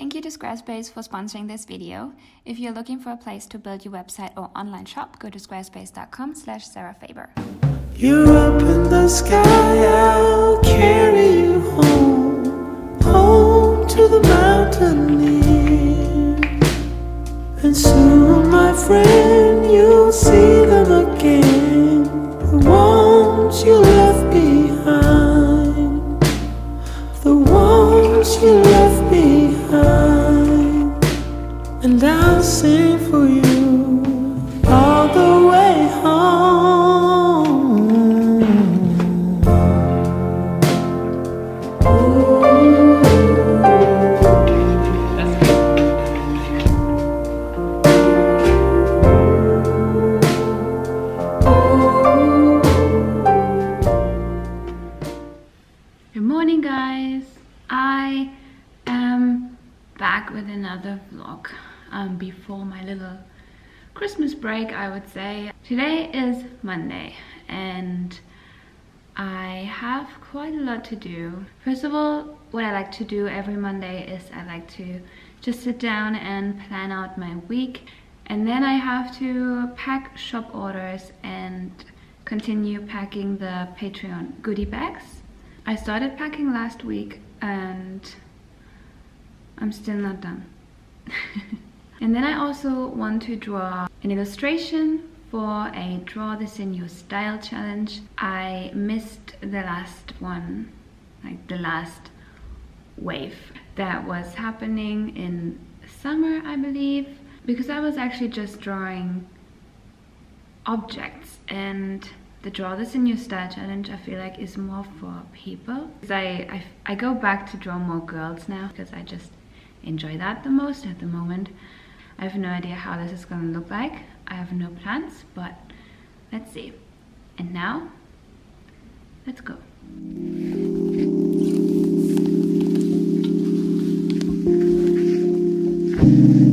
Thank you to Squarespace for sponsoring this video. If you're looking for a place to build your website or online shop, go to squarespace.com slash sarafaber. You're up in the sky, I'll carry you home, home to the mountaineer. And soon, my friend, you'll see another vlog um, before my little Christmas break, I would say. Today is Monday and I have quite a lot to do. First of all, what I like to do every Monday is I like to just sit down and plan out my week and then I have to pack shop orders and continue packing the Patreon goodie bags. I started packing last week and I'm still not done. and then I also want to draw an illustration for a Draw This in Your Style challenge. I missed the last one, like the last wave that was happening in summer, I believe, because I was actually just drawing objects and the draw this in your style challenge I feel like is more for people I, I, I go back to draw more girls now because I just enjoy that the most at the moment. I have no idea how this is gonna look like. I have no plans but let's see. And now let's go. So I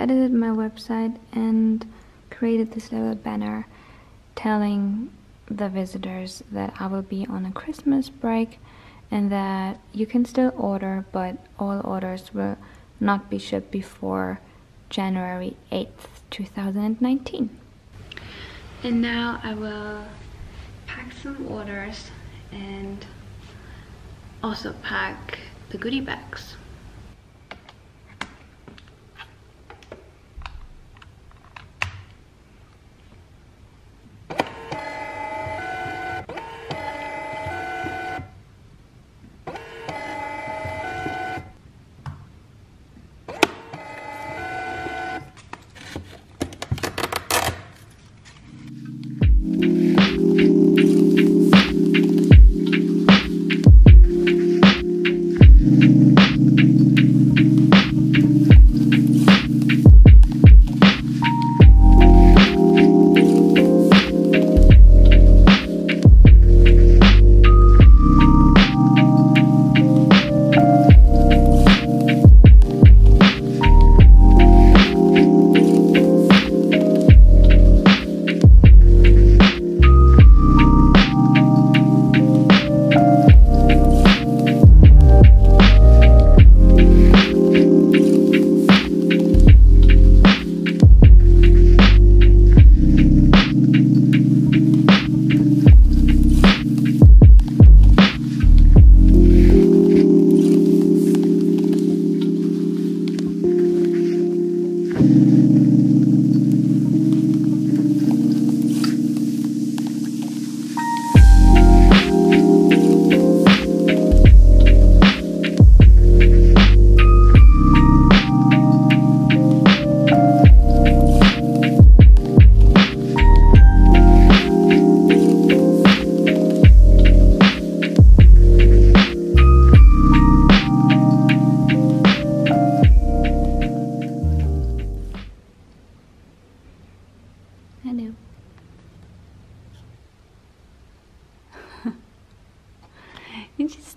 edited my website and created this little banner telling the visitors that I will be on a Christmas break and that you can still order, but all orders will not be shipped before January 8th, 2019. And now I will pack some orders and also pack the goodie bags.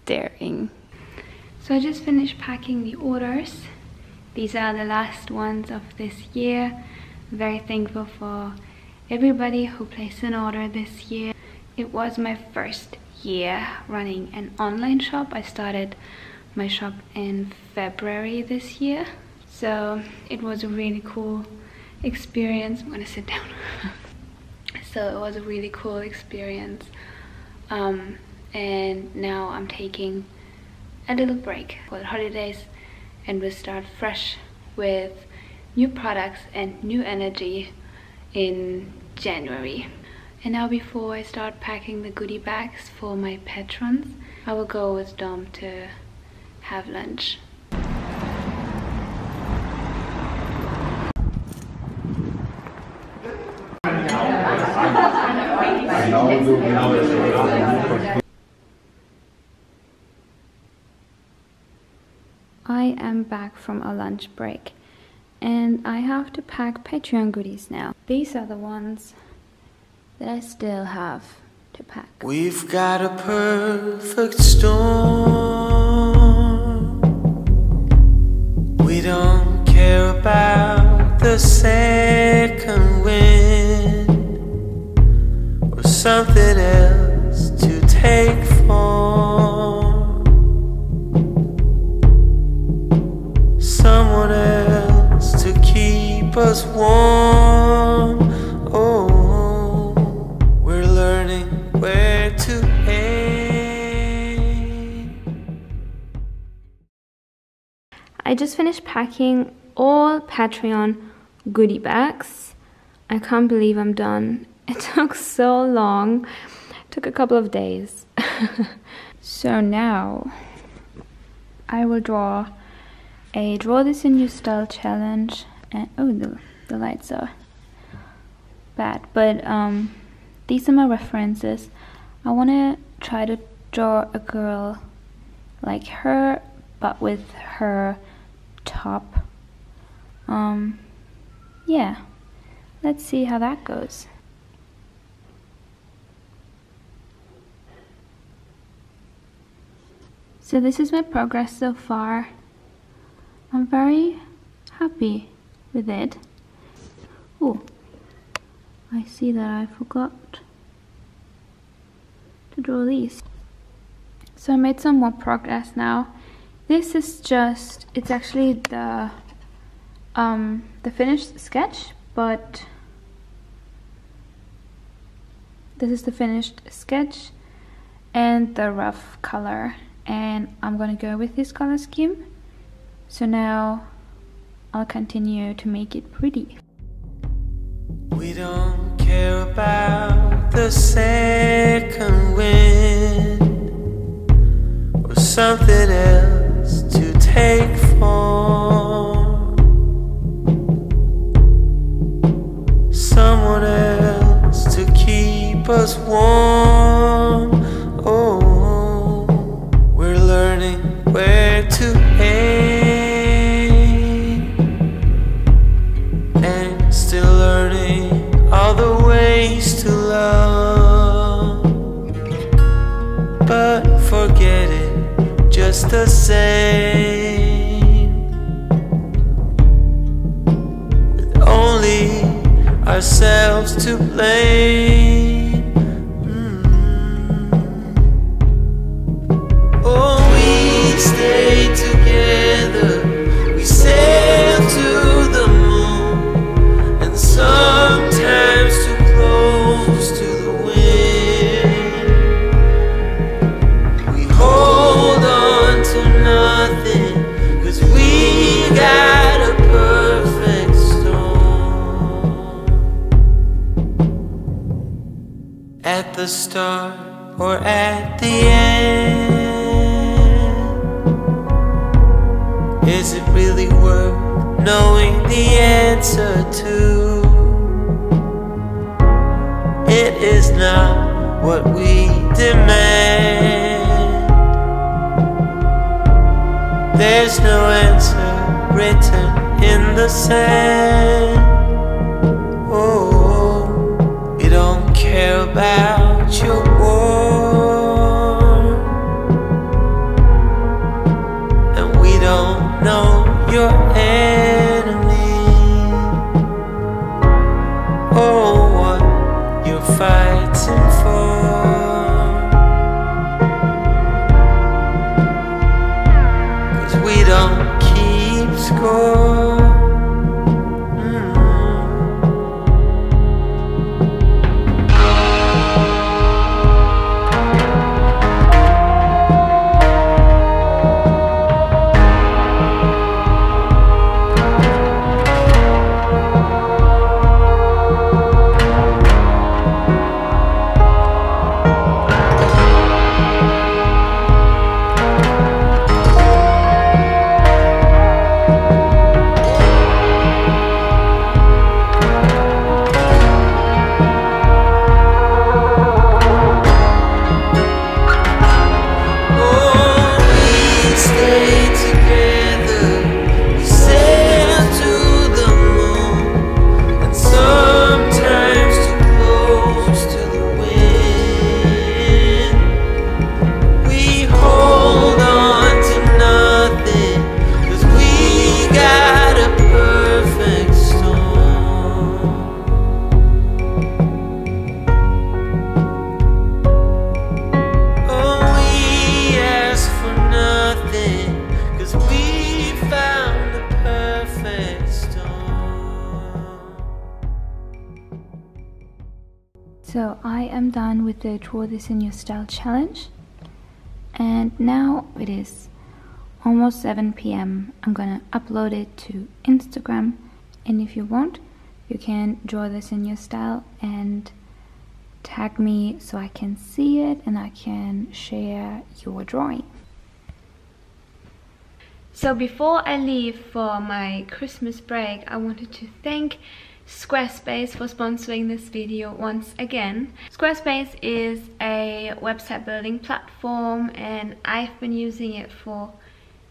Staring. So I just finished packing the orders. These are the last ones of this year. very thankful for everybody who placed an order this year. It was my first year running an online shop. I started my shop in February this year. So it was a really cool experience. I'm gonna sit down. so it was a really cool experience. Um, and now I'm taking a little break for the holidays and we'll start fresh with new products and new energy in January. And now before I start packing the goodie bags for my patrons, I will go with Dom to have lunch. I am back from a lunch break and I have to pack Patreon goodies now. These are the ones that I still have to pack. We've got a perfect storm. We don't care about the second wind or something else packing all Patreon goodie bags. I can't believe I'm done. It took so long. It took a couple of days. so now I will draw a draw this in your style challenge and oh the, the lights are bad but um these are my references I want to try to draw a girl like her but with her top. Um yeah. Let's see how that goes. So this is my progress so far. I'm very happy with it. Oh I see that I forgot to draw these. So I made some more progress now this is just it's actually the um, the finished sketch but this is the finished sketch and the rough color. And I'm gonna go with this color scheme. So now I'll continue to make it pretty. We don't care about the second wind or something else take form. Someone else to keep us warm. Ourselves is it really worth knowing the answer to? It is not what we demand. There's no answer written in the sand. Oh, we don't care about you. know your end. So I am done with the Draw This in Your Style challenge. And now it is almost 7 p.m. I'm gonna upload it to Instagram. And if you want, you can draw this in your style and tag me so I can see it and I can share your drawing. So before I leave for my Christmas break, I wanted to thank Squarespace for sponsoring this video once again. Squarespace is a website building platform and I've been using it for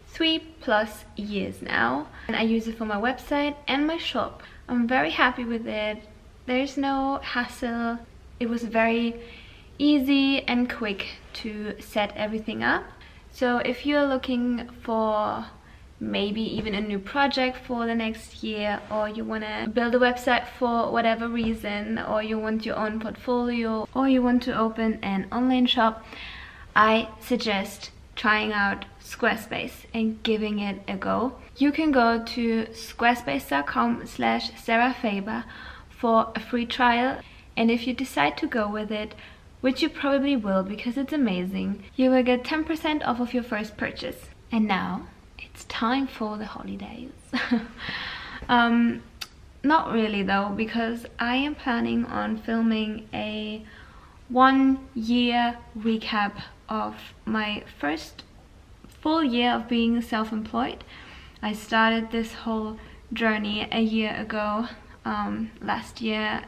three plus years now and I use it for my website and my shop. I'm very happy with it. There's no hassle. It was very easy and quick to set everything up. So if you're looking for maybe even a new project for the next year or you want to build a website for whatever reason or you want your own portfolio or you want to open an online shop I suggest trying out Squarespace and giving it a go. You can go to squarespace.com slash sarafaber for a free trial and if you decide to go with it which you probably will because it's amazing, you will get 10% off of your first purchase. And now time for the holidays. um, not really though, because I am planning on filming a one year recap of my first full year of being self-employed. I started this whole journey a year ago. Um, last year,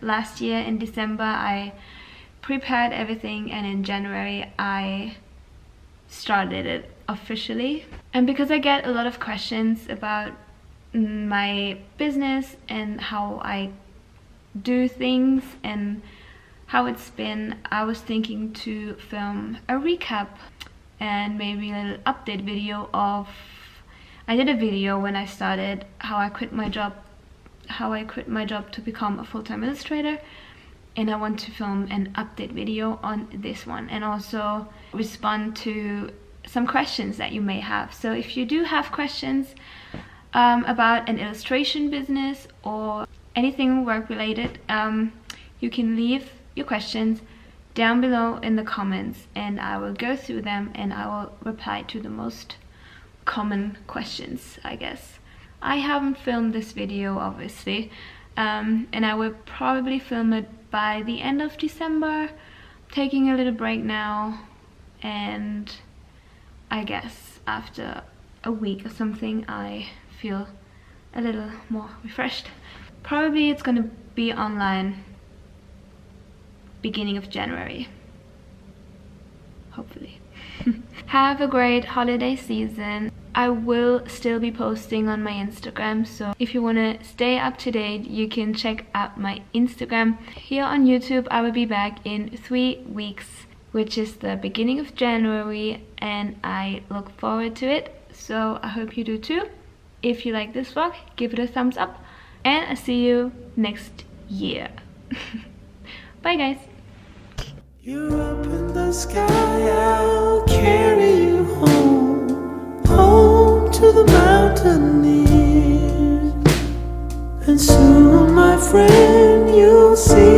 last year in December, I prepared everything and in January I started it officially. And because I get a lot of questions about my business and how I do things and how it's been, I was thinking to film a recap and maybe a little update video of I did a video when I started how I quit my job how I quit my job to become a full-time illustrator and I want to film an update video on this one and also respond to some questions that you may have. So if you do have questions um, about an illustration business or anything work related, um, you can leave your questions down below in the comments and I will go through them and I will reply to the most common questions, I guess. I haven't filmed this video obviously um, and I will probably film it by the end of December taking a little break now and I guess after a week or something I feel a little more refreshed. Probably it's gonna be online beginning of January. Hopefully. Have a great holiday season. I will still be posting on my Instagram so if you want to stay up to date you can check out my Instagram. Here on YouTube I will be back in three weeks which is the beginning of January and I look forward to it. So I hope you do too. If you like this vlog, give it a thumbs up and I'll see you next year. Bye guys. You're up in the sky, I'll carry you home, home to the. And soon, my friend, you'll see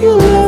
you love.